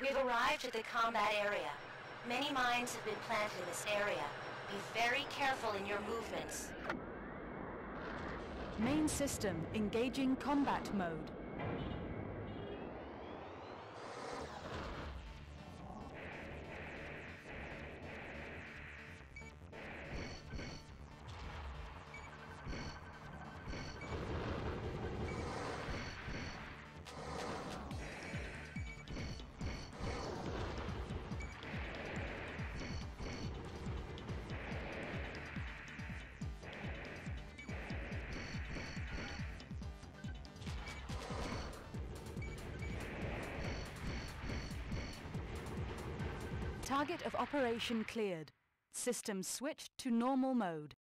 We've arrived at the combat area. Many mines have been planted in this area. Be very careful in your movements. Main system engaging combat mode. Target of operation cleared. System switched to normal mode.